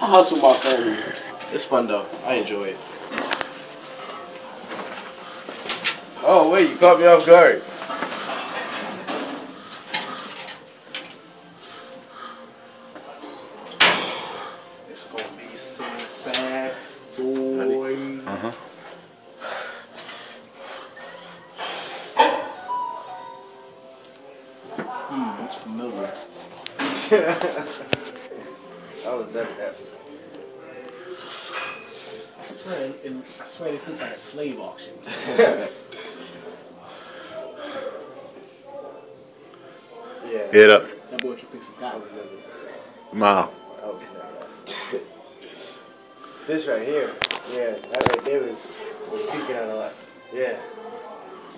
I hustle my family. It's fun though. I enjoy it. Oh wait, you caught me off guard. It's gonna be so fast, boy. Uh huh. Hmm, it's familiar. I was never that. I swear, it, I swear this looks like a slave auction. Yeah. Head up. That boy can pick some cotton. Mile. I was. This right here, yeah, that right there was, was peeking out a lot. Yeah.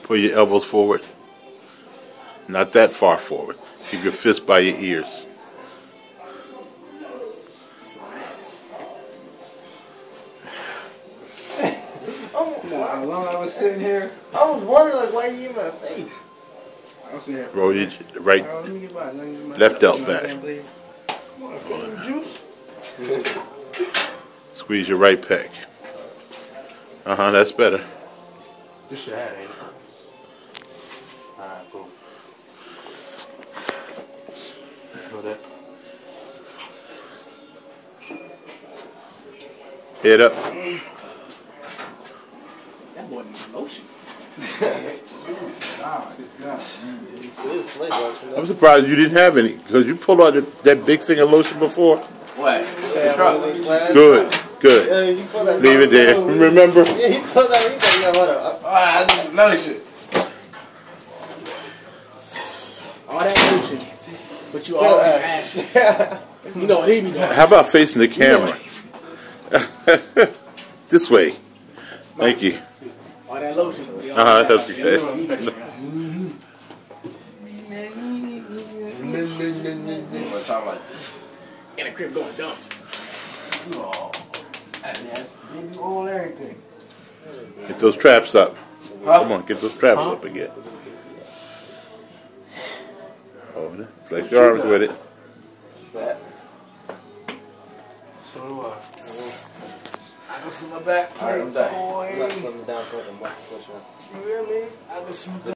Pull your elbows forward. Not that far forward. Keep your fist by your ears. Oh, How long I was sitting here, I was wondering like why you in my face. I was sitting here. Roll your right. Let me get by. Let me get my- Left elbow my back. damn blade. Come on, feel the juice. Squeeze your right pec. Uh huh. That's better. This your hat, ain't it? Alright, cool. Know that? Head up. That boy needs lotion. It's God. It is slave auction. I'm surprised you didn't have any because you pulled out that- that big thing of lotion before. What? Good. Good. Yeah, you pull that. Leave it there. Remember? Yeah, he pulled that. He said, "Yeah, hold up." Alright, I need some lotion. All that lotion. But you always ashy. You know what he be doing. How about facing the camera? this way. Thank you. All that lotion. Uh huh. That's ashy. okay. You know what he be doing. What's up, like? In the crib going dumb. Oh, Give all everything. Get those traps up. Come on, get those traps up again. Hold it. Flex your arms with it. I can my back. All right, I'm done. I'm not Boy. down so I can watch the push up. You hear me? I can see my